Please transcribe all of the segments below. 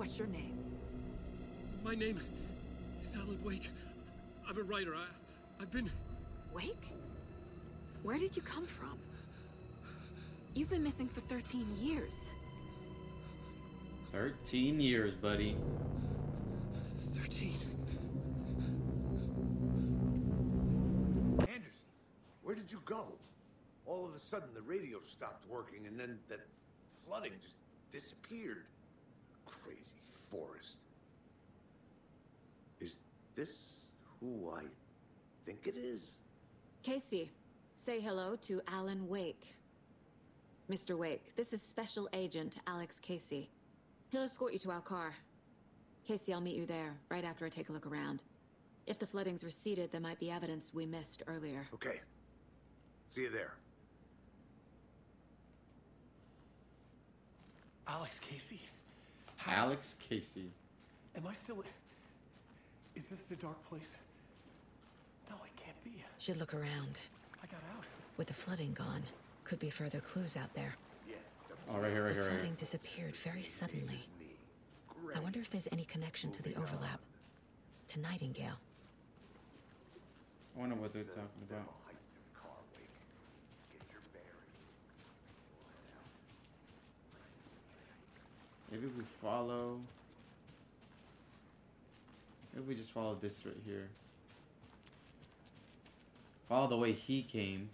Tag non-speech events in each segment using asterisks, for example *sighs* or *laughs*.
What's your name? My name is Alan Wake. I'm a writer. I, I've been... Wake? Where did you come from? You've been missing for 13 years. 13 years, buddy. 13. Anderson, where did you go? All of a sudden, the radio stopped working, and then that flooding just disappeared. Crazy forest. Is this who I think it is? Casey, say hello to Alan Wake. Mr. Wake, this is Special Agent Alex Casey. He'll escort you to our car. Casey, I'll meet you there, right after I take a look around. If the flooding's receded, there might be evidence we missed earlier. Okay. See you there. Alex Casey? Alex Casey. Am I still... Is this the dark place? No, it can't be. Should look around. I got out. With the flooding gone, could be further clues out there. Oh, right here, right The here, The flooding here. disappeared very suddenly. I wonder if there's any connection to the overlap. To Nightingale. I wonder what they're talking about. Hike to the car, Wake. Get your bearings. Maybe we follow. Maybe we just follow this right here. Follow the way he came.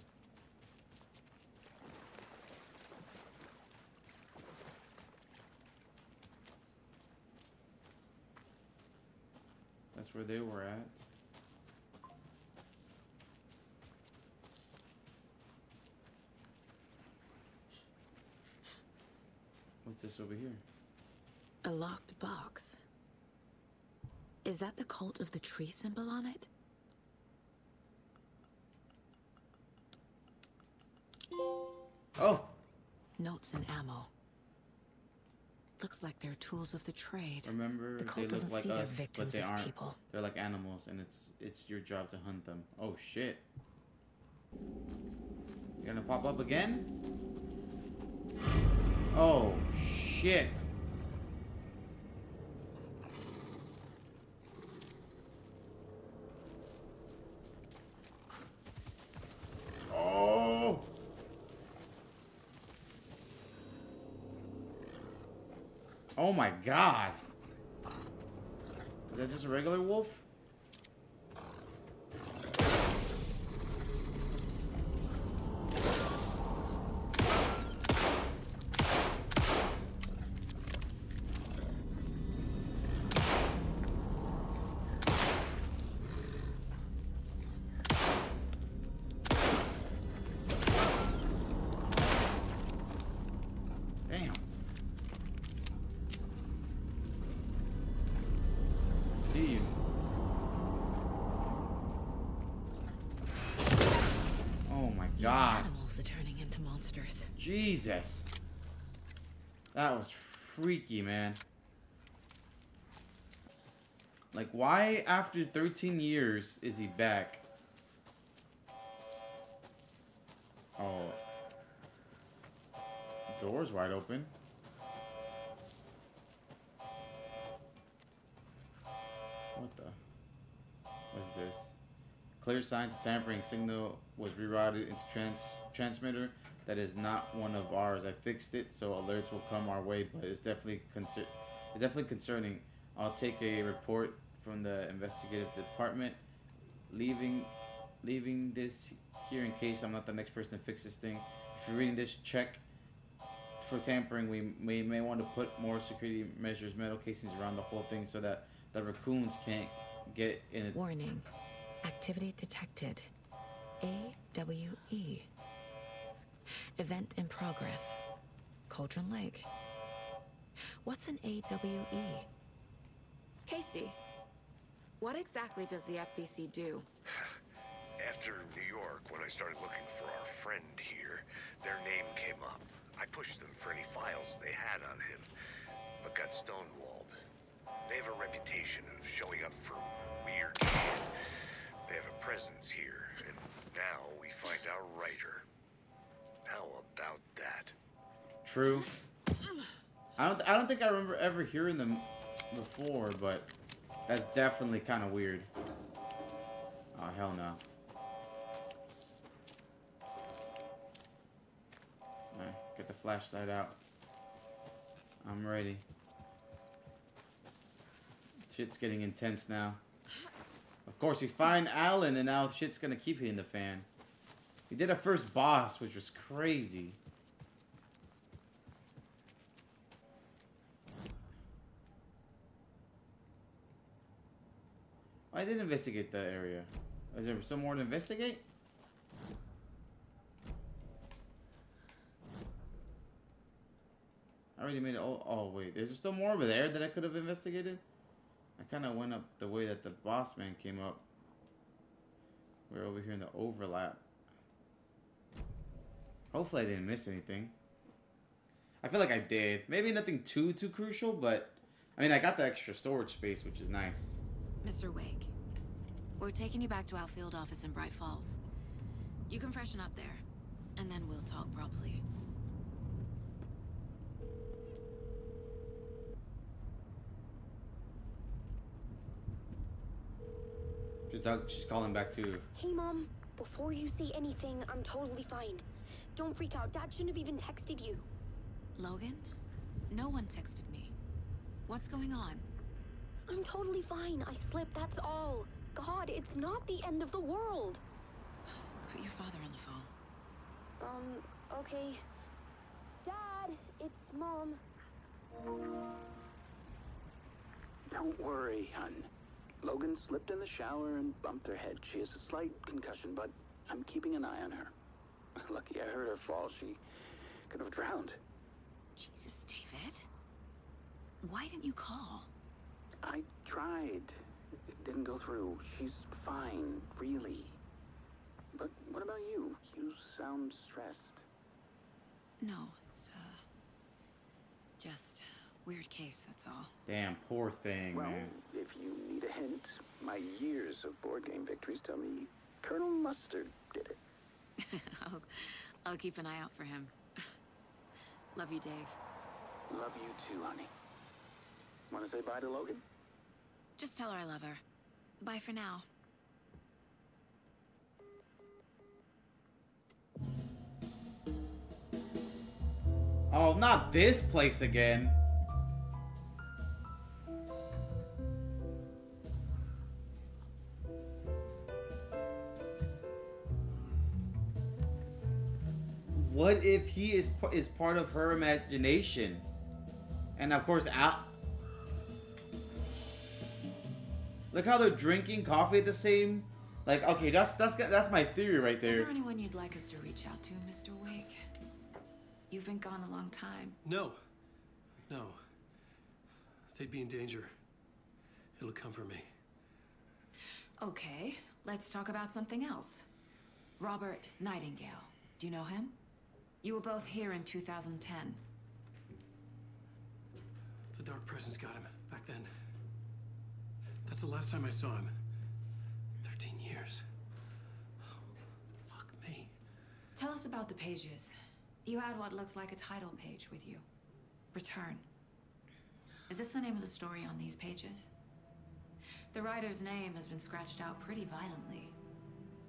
That's where they were at. What's this over here? A locked box. Is that the cult of the tree symbol on it? Oh! Notes and ammo. Looks like they're tools of the trade. Remember, The they cult look doesn't like us, but they aren't. people. They're like animals, and it's it's your job to hunt them. Oh shit! You gonna pop up again? Oh shit! Oh! Oh my god! Is that just a regular wolf? Damn. See you. Oh my Young god. Animals are turning into monsters. Jesus. That was freaky, man. Like, why after 13 years is he back? Oh. Door's wide open. What the? What's this? Clear signs of tampering signal was rerouted into trans transmitter that is not one of ours. I fixed it so alerts will come our way, but it's definitely concer- it's definitely concerning. I'll take a report from the investigative department, leaving leaving this here in case I'm not the next person to fix this thing. If you're reading this, check for tampering. We may may want to put more security measures, metal casings around the whole thing, so that the raccoons can't get in. Warning. Activity detected. AWE. Event in progress. Cauldron Lake. What's an AWE? Casey, what exactly does the FBC do? *sighs* After New York, when I started looking for our friend here, their name came up. I pushed them for any files they had on him, but got stonewalled. They have a reputation of showing up for weird shit. They have a presence here, now we find our writer. How about that? True. I don't. I don't think I remember ever hearing them before, but that's definitely kind of weird. Oh hell no. Get the flashlight out. I'm ready. Shit's getting intense now. Of course, we find Alan, and now shit's gonna keep hitting the fan. We did our first boss, which was crazy. I did investigate that area. Is there some more to investigate? I already made it. Oh, oh wait, is there still more over there that I could have investigated? I kind of went up the way that the boss man came up. We're over here in the overlap. Hopefully I didn't miss anything. I feel like I did. Maybe nothing too, too crucial, but... I mean, I got the extra storage space, which is nice. Mr. Wake, we're taking you back to our field office in Bright Falls. You can freshen up there, and then we'll talk properly. She's calling back too. Hey, Mom. Before you say anything, I'm totally fine. Don't freak out. Dad shouldn't have even texted you. Logan? No one texted me. What's going on? I'm totally fine. I slipped, that's all. God, it's not the end of the world. Put your father on the phone. Um, okay. Dad, it's Mom. Don't worry, hun. Logan slipped in the shower and bumped her head. She has a slight concussion, but I'm keeping an eye on her. *laughs* Lucky I heard her fall. She could have drowned. Jesus, David. Why didn't you call? I tried. It didn't go through. She's fine, really. But what about you? You sound stressed. No, it's, uh... Just weird case, that's all. Damn, poor thing, well, man. if you need a hint, my years of board game victories tell me Colonel Mustard did it. *laughs* I'll, I'll keep an eye out for him. *laughs* Love you, Dave. Love you too, honey. Want to say bye to Logan? Just tell her I love her. Bye for now. Oh, not this place again. What if he is is part of her imagination? And of course, out. Look how they're drinking coffee at the same. Like, okay, that's that's that's my theory right there. Is there. there anyone you'd like us to reach out to, Mr. Wake? You've been gone a long time. No. No. They'd be in danger. It'll come for me. Okay, let's talk about something else. Robert Nightingale. Do you know him? You were both here in 2010. The Dark Presence got him back then. That's the last time I saw him. 13 years. fuck me. Tell us about the pages. You had what looks like a title page with you. Return. Is this the name of the story on these pages? The writer's name has been scratched out pretty violently,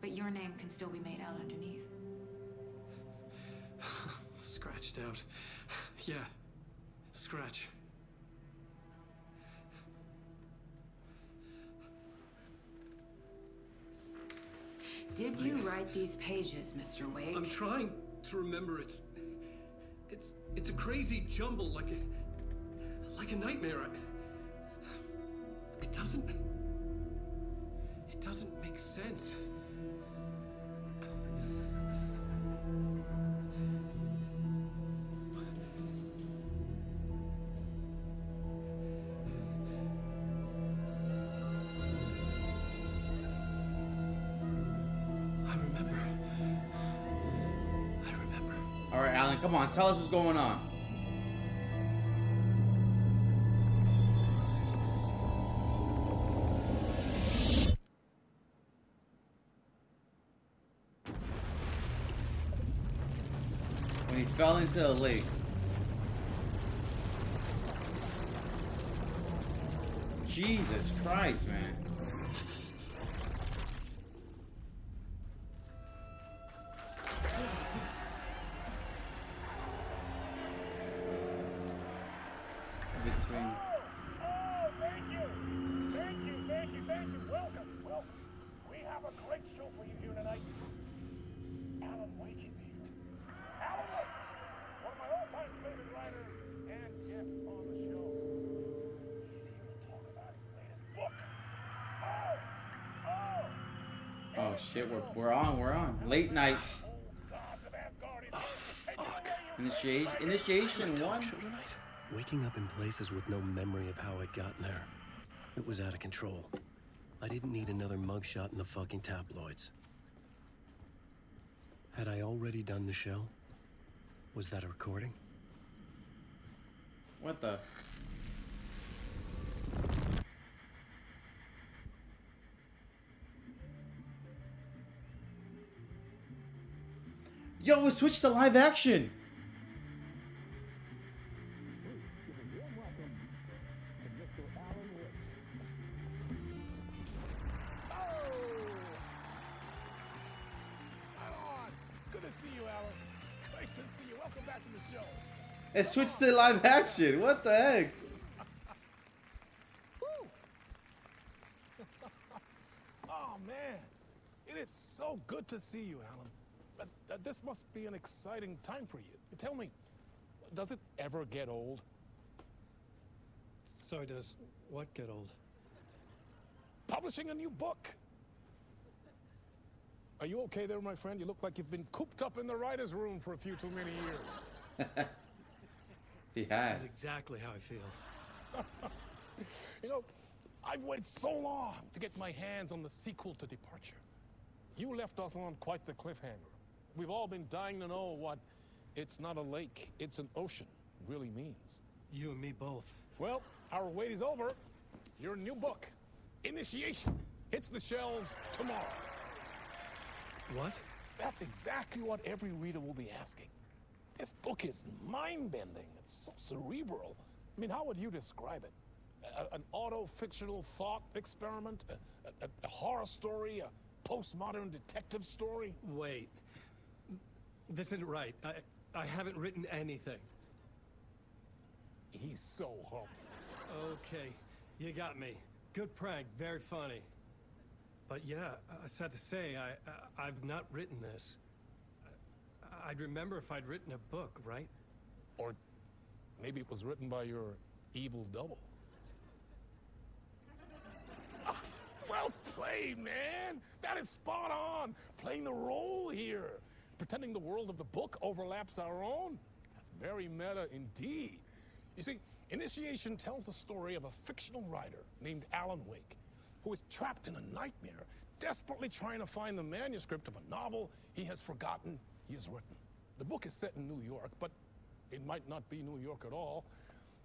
but your name can still be made out underneath. Scratched out. Yeah. Scratch. Did you write these pages, Mr. Wake? I'm trying to remember it's it's it's a crazy jumble like a like a nightmare. I, it doesn't it doesn't make sense. Come on, tell us what's going on. When he fell into the lake. Jesus Christ, man. Shit, we're, we're on, we're on. Late night. Gods of Asgard is here to take away your Initiation, initiation one. Waking up in places with no memory of how I'd gotten there. It was out of control. I didn't need another mugshot in the fucking tabloids. Had I already done the show? Was that a recording? What the? Yo, we switched to live action. Oh, on. Good you, Alan. Great to see you. Welcome back to the show. It switched to live action. What the heck? *laughs* Oh man, it is so good to see you, Alan. But uh, this must be an exciting time for you. Tell me, does it ever get old? So does what get old? Publishing a new book. Are you okay there, my friend? You look like you've been cooped up in the writer's room for a few too many years. *laughs* He has. This has. is exactly how I feel. *laughs* You know, I've waited so long to get my hands on the sequel to Departure. You left us on quite the cliffhanger. We've all been dying to know what it's not a lake, it's an ocean really means. You and me both. Well, our wait is over. Your new book, Initiation, hits the shelves tomorrow. What? That's exactly what every reader will be asking. This book is mind-bending. It's so cerebral. I mean, how would you describe it? A- an auto-fictional thought experiment? A, a- a horror story? A postmodern detective story? Wait. This isn't right. I I haven't written anything. He's so humble. Okay, you got me. Good prank, very funny. But yeah, I sad to say, I, I I've not written this. I- I'd remember if I'd written a book, right? Or maybe it was written by your evil double. Ah, Well played, man! That is spot on! Playing the role here. Pretending the world of the book overlaps our own. That's very meta indeed. You see, Initiation tells the story of a fictional writer named Alan Wake, who is trapped in a nightmare, desperately trying to find the manuscript of a novel he has forgotten he has written. The book is set in New York, but it might not be New York at all.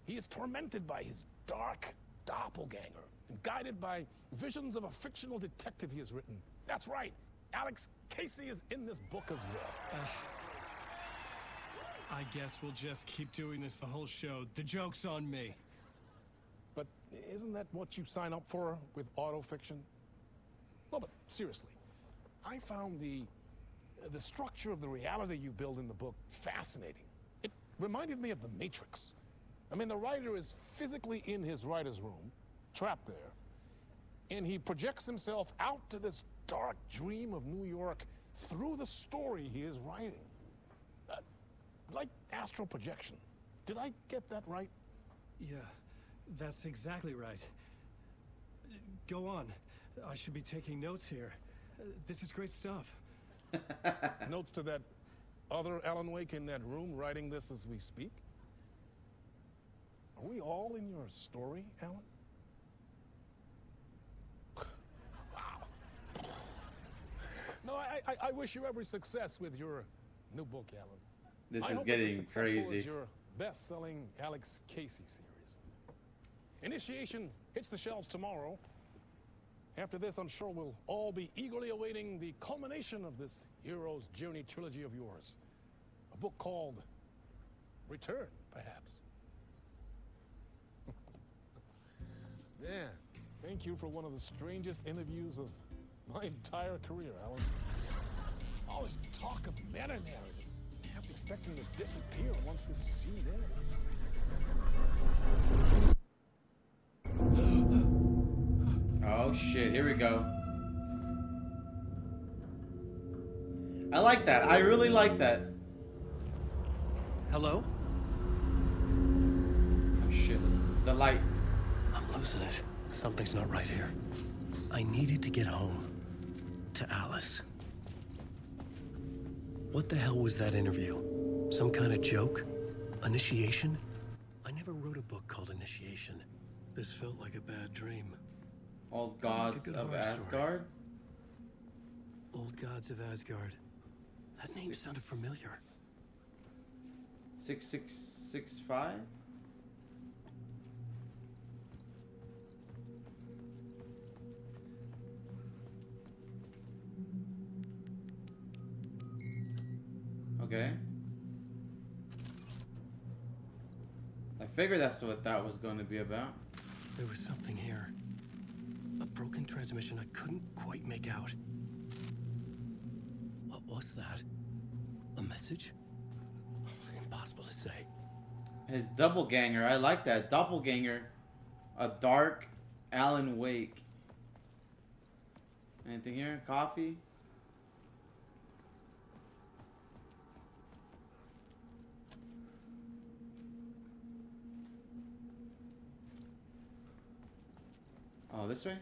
He is tormented by his dark doppelganger and guided by visions of a fictional detective he has written. That's right, Alex Casey is in this book as well. Ah, I guess we'll just keep doing this the whole show. The joke's on me. But isn't that what you sign up for with autofiction? No, but seriously, I found the the structure of the reality you build in the book fascinating. It reminded me of the Matrix. I mean, the writer is physically in his writer's room, trapped there, and he projects himself out to this dark dream of New York through the story he is writing. Uh, like astral projection. Did I get that right? Yeah, that's exactly right. Go on. I should be taking notes here. Uh, This is great stuff. *laughs* Notes to that other Alan Wake in that room writing this as we speak? Are we all in your story, Alan? No, I, I, I wish you every success with your new book, Alan. This I is hope it's as getting successful As crazy. your best-selling Alex Casey series. Initiation hits the shelves tomorrow. After this, I'm sure we'll all be eagerly awaiting the culmination of this hero's journey trilogy of yours. A book called Return, perhaps. *laughs* Man, thank you for one of the strangest interviews of my entire career, Alan. All this talk of meta narratives. Kept expecting to disappear once this scene ends. Oh shit, here we go. I like that. I really like that. Hello? Oh shit, listen. The light. I'm losing it. Something's not right here. I needed to get home. To Alice. What the hell was that interview? Some kind of joke? Initiation? I never wrote a book called Initiation. This felt like a bad dream. Old like gods of horror story. Asgard? Old Gods of Asgard. That name sounded familiar. 6665? Okay. I figured that's what that was going to be about. There was something here. A broken transmission I couldn't quite make out. What was that? A message? Impossible to say. His doppelganger, I like that. Doppelganger. A dark Alan Wake. Anything here? Coffee? Oh, this way?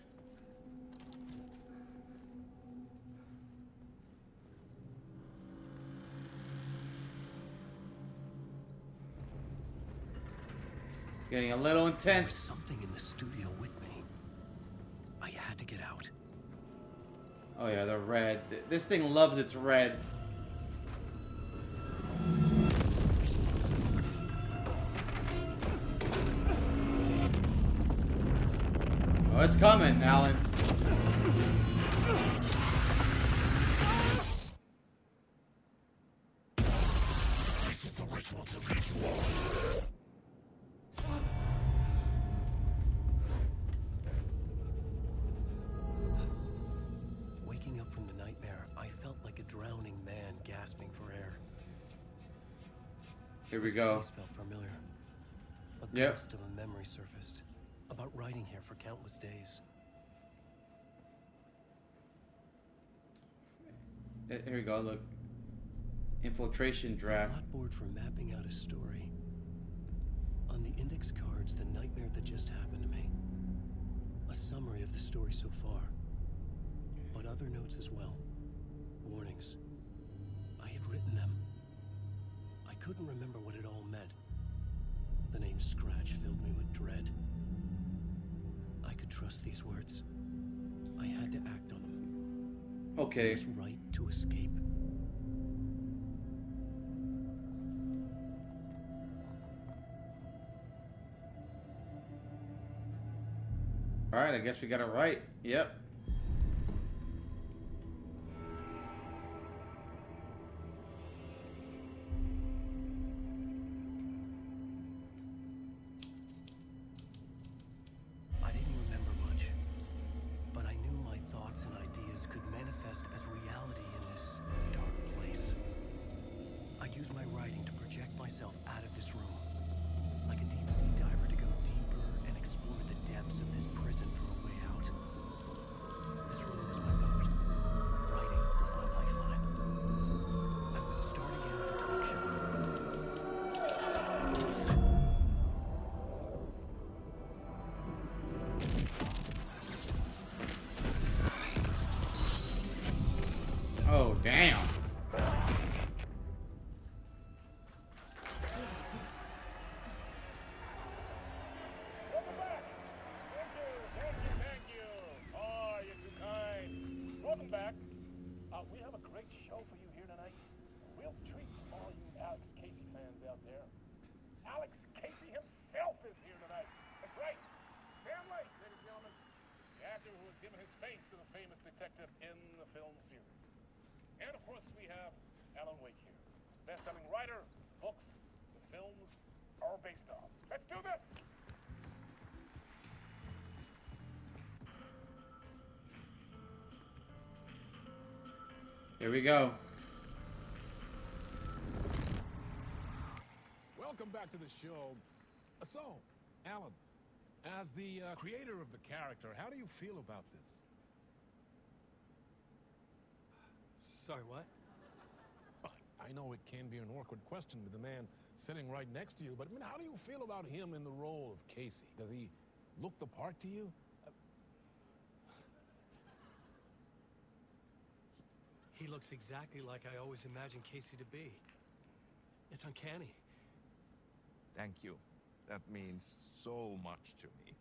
Getting a little intense. Something in the studio with me. I had to get out. Oh yeah, the red. This thing loves its red. Oh, it's coming, Alan. This is the ritual to lead you all. Waking up from the nightmare, I felt like a drowning man gasping for air. Here we This go. felt familiar. A Yep. ghost of a memory surfaced. Writing here for countless days. Here we go. Look. Infiltration draft. Not bored for mapping out a story. On the index cards, the nightmare that just happened to me. A summary of the story so far. But other notes as well. Warnings. I had written them. I couldn't remember what it all meant. The name Scratch filled me with dread. I trust these words. I had to act on them. Okay. It was right to escape. All right, I guess we got it right. Yep. I'd use my writing to project myself out of this room, like a deep sea diver to go deeper and explore the depths of this prison for a way out. This room was my boat. upcoming writer, books, the films are based on. Let's do this! Here we go. Welcome back to the show. Uh, so, Alan, as the uh, creator of the character, how do you feel about this? Sorry, what? I- I know it can be an awkward question with the man sitting right next to you, but I mean, how do you feel about him in the role of Casey? Does he look the part to you? He looks exactly like I always imagined Casey to be. It's uncanny. Thank you. That means so much to me.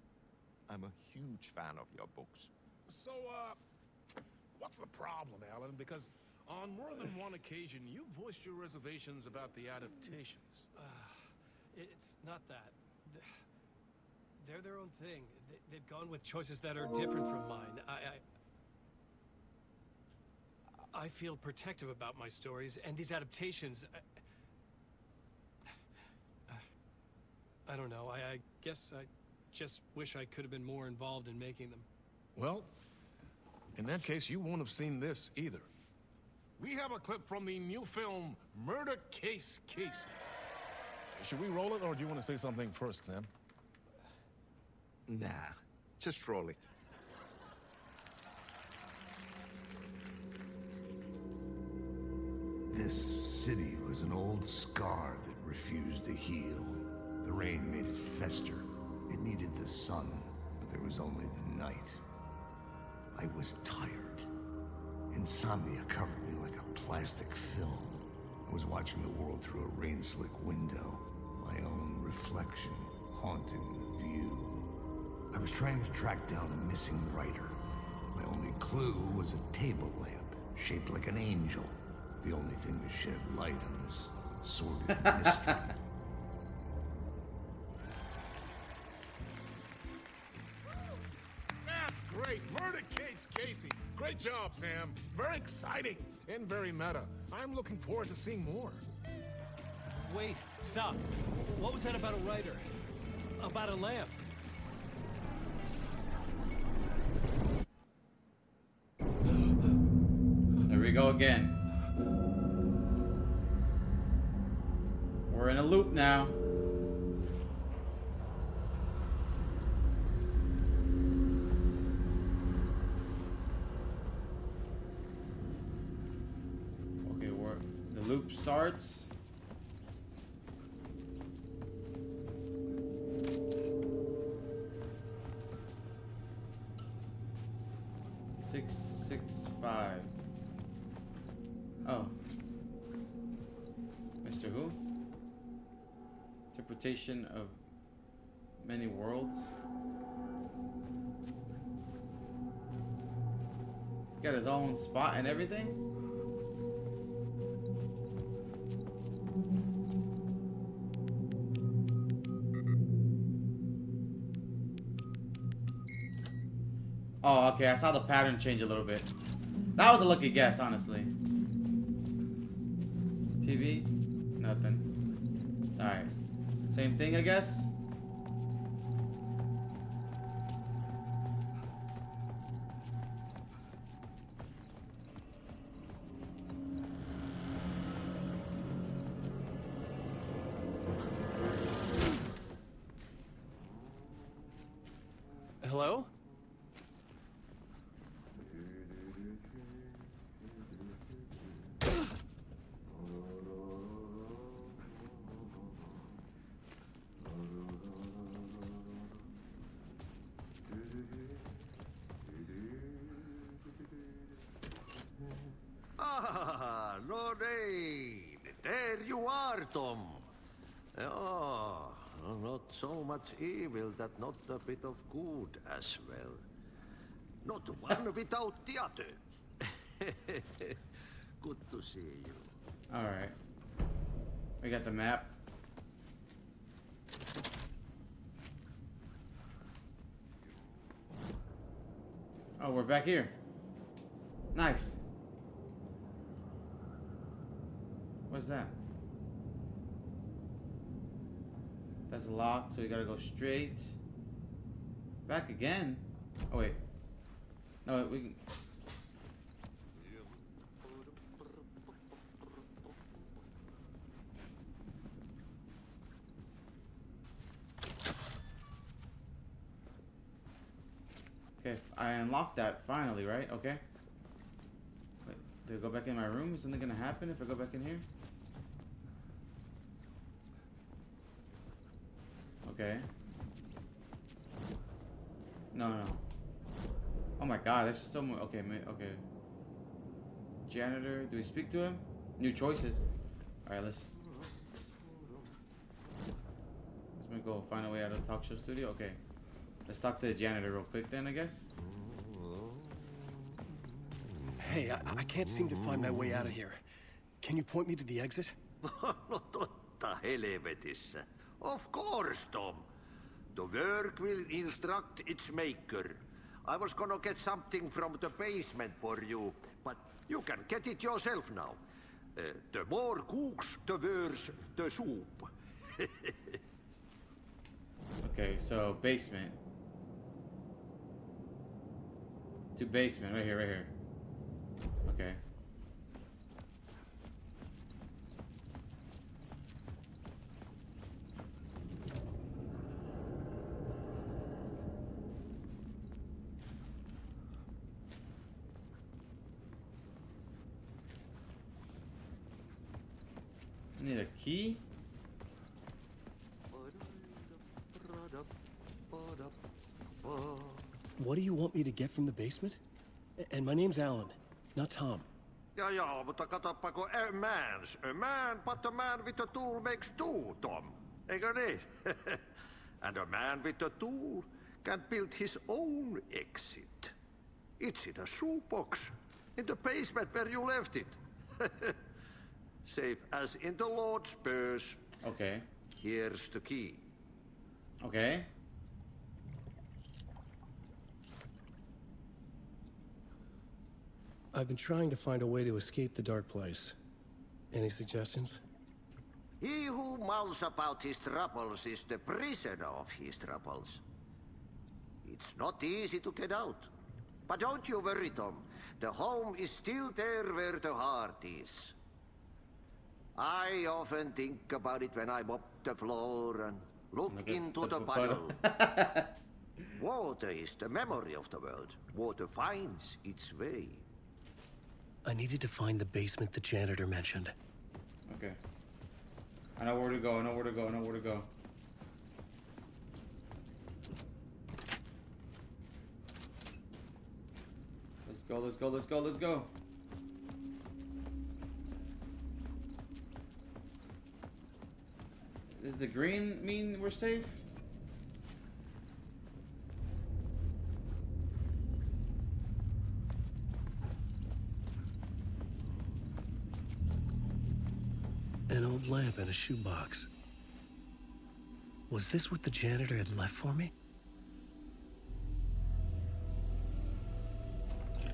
I'm a huge fan of your books. So, uh, what's the problem, Alan? Because on more than one occasion, you voiced your reservations about the adaptations. Ah, it's not that. They're their own thing. They- They've gone with choices that are different from mine. I, I, I feel protective about my stories, and these adaptations. I, I don't know. I, I guess I just wish I could have been more involved in making them. Well, in that case, you won't have seen this either. We have a clip from the new film, Murder Case Casey. Should we roll it, or do you want to say something first, Sam? Nah, just roll it. This city was an old scar that refused to heal. The rain made it fester. It needed the sun, but there was only the night. I was tired. Insomnia covered me like a plastic film. I was watching the world through a rain-slick window, my own reflection haunting the view. I was trying to track down a missing writer. My only clue was a table lamp, shaped like an angel. The only thing to shed light on this sordid *laughs* mystery. That's great. Murder Case Casey. Great job, Sam. Very exciting and very meta. I'm looking forward to seeing more. Wait, stop. What was that about a writer? About a lamp? There we go again. We're in a loop now. Starts. Six, six, five. Oh. Mr. Who? Interpretation of many worlds. He's got his own spot and everything. Oh, okay. I saw the pattern change a little bit. That was a lucky guess, honestly. TV? Nothing. Alright. Same thing, I guess? Lorraine! There you are, Tom. Oh, not so much evil that not a bit of good as well. Not one *laughs* without the other. *laughs* good to see you. Alright. We got the map. Oh, we're back here. Nice. What's that? That's locked, so we gotta go straight. Back again. Oh, wait. No, wait, we can... Okay, I unlocked that finally, right? Okay. Wait, do I go back in my room? Is something gonna happen if I go back in here? Okay. No, no. Oh my god, there's so much. Okay, okay. Janitor, do we speak to him? New choices. Alright, let's. Let's go find a way out of the talk show studio. Okay. Let's talk to the janitor real quick then, I guess. Hey, I, I can't seem to find my way out of here. Can you point me to the exit? Of course, Tom. The work will instruct its maker. I was gonna get something from the basement for you, but you can get it yourself now. Uh, the more cooks, the worse the soup. *laughs* Okay, so basement. To basement, right here, right here. Okay. I need a key? What do you want me to get from the basement? And my name's Alan, not Tom. Ja, ja, mutta katsoppa kun a man's a man, but a man with a tool makes two, Tom. Eikö niin? *laughs* and a man with a tool can build his own exit. It's in a shoebox, in the basement where you left it. *laughs* Safe as in the Lord's purse. Okay. Here's the key. Okay. I've been trying to find a way to escape the dark place. Any suggestions? He who mouths about his troubles is the prisoner of his troubles. It's not easy to get out. But don't you worry, Tom. The home is still there where the heart is. I often think about it when I mop the floor and look Look into the the puddle. puddle. *laughs* Water is the memory of the world. Water finds its way. I needed to find the basement the janitor mentioned. Okay. I know where to go. I know where to go. I know where to go. Let's go. Let's go. Let's go. Let's go. Does the green mean we're safe? An old lamp and a shoebox. Was this what the janitor had left for me?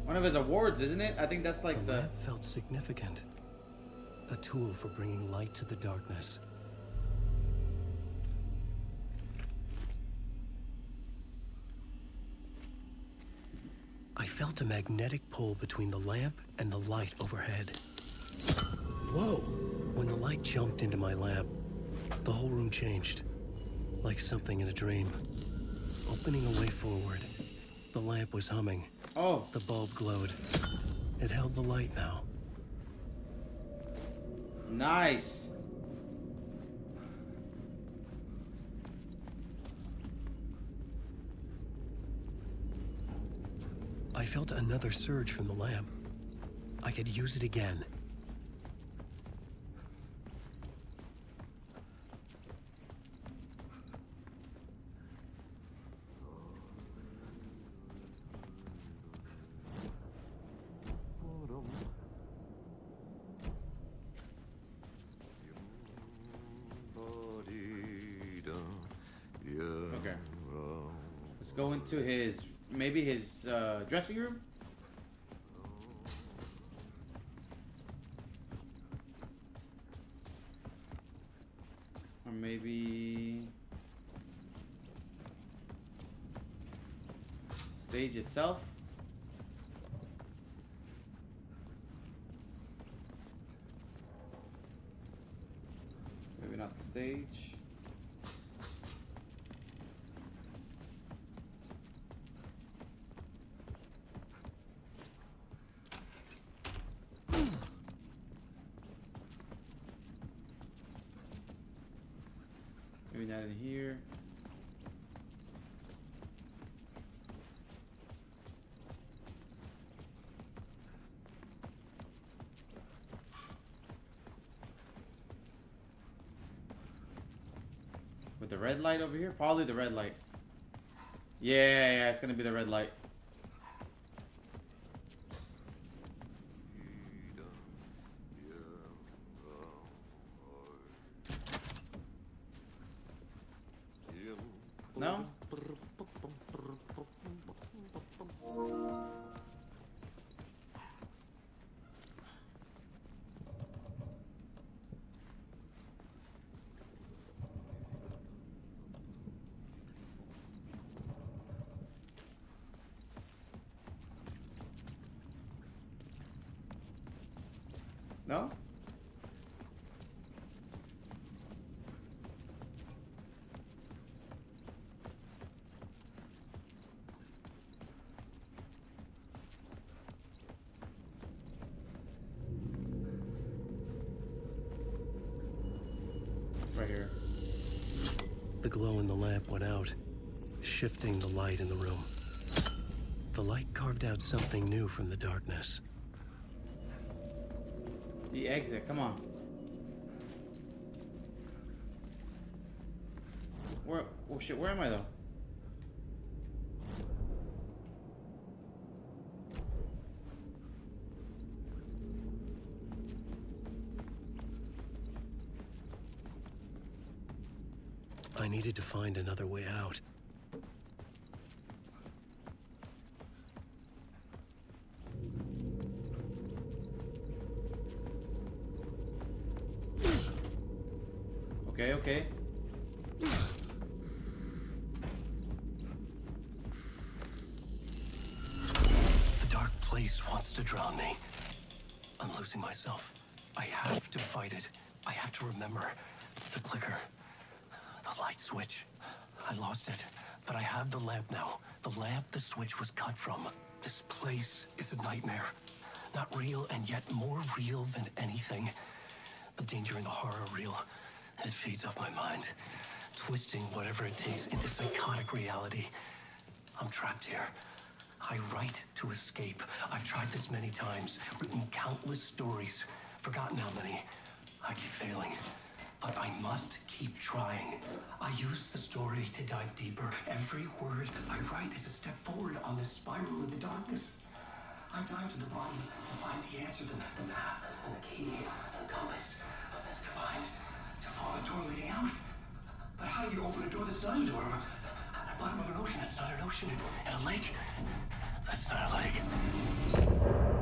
One of his awards, isn't it? I think that's like the the. felt significant. A tool for bringing light to the darkness. I felt a magnetic pull between the lamp and the light overhead. Whoa! When the light jumped into my lamp, the whole room changed. Like something in a dream. Opening a way forward, the lamp was humming. Oh. The bulb glowed. It held the light now. Nice. I felt another surge from the lamp. I could use it again. Okay. Let's go into his maybe his uh, dressing room. Or maybe stage itself. Maybe not the stage. That in here. With the red light over here? Probably the red light. Yeah, yeah, it's gonna be the red light. Right here. The glow in the lamp went out, shifting the light in the room. The light carved out something new from the darkness. The exit, come on. Where, oh shit, where am I though? I needed to find another way out. Okay, okay. The dark place wants to drown me. I'm losing myself. I have to fight it. I have to remember the clicker, the light switch. I lost it, but I have the lamp now. The lamp the switch was cut from. This place is a nightmare. Not real, and yet more real than anything. The danger and the horror real. It feeds off my mind, twisting whatever it takes into psychotic reality. I'm trapped here. I write to escape. I've tried this many times, written countless stories, forgotten how many. I keep failing. But I must keep trying. I use the story to dive deeper. Every word I write is a step forward on this spiral in the darkness. I dive to the bottom to find the answer, the, the map, the key, the compass. It's combined to form a door leading out. But how do you open a door that's not a door? At the bottom of an ocean, that's not an ocean. And a lake, that's not a lake.